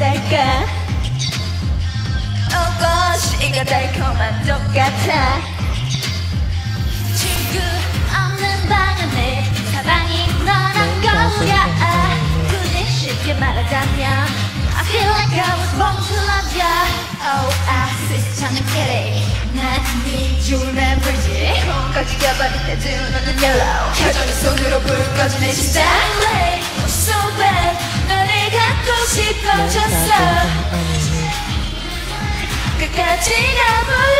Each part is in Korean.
될까 Oh gosh 이거 달콤한 똑같아 친구 없는 방 안에 사랑이 너란 거야 굳이 쉽게 말하자면 I feel like I was born see 참 kidding 난 need you remember지 콩가 죽여버릴 때두 눈은 yellow 여전히 손으로 불 꺼진 내 심장 Late, so bad 너를 갖고 싶어졌어 끝까지 가볼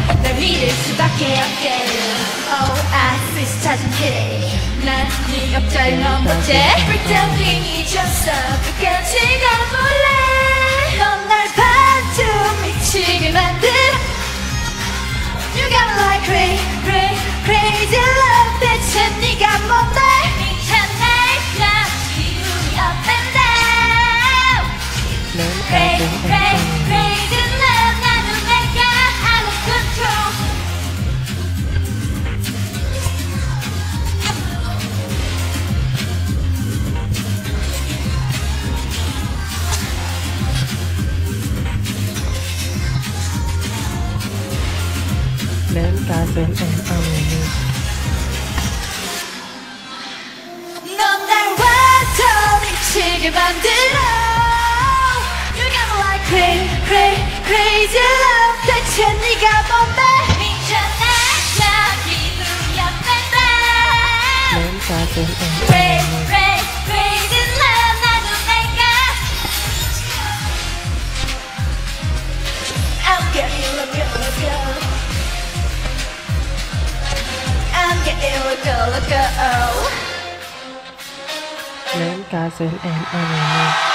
널 믿을 수밖에 없게 Oh I see 찾은 길난네 옆자리 넘었지 Pretending 잊었어 끝까지 가볼래 Len Castle and Avenue 넌날 와서 미치게 만들어 You got me like crazy, crazy, crazy love 대체 네가 뭔데 미쳐내자 기분이 up and down Len Castle and Crazy, Avenue crazy, crazy Iligaligo. Nan Gazan and Arena.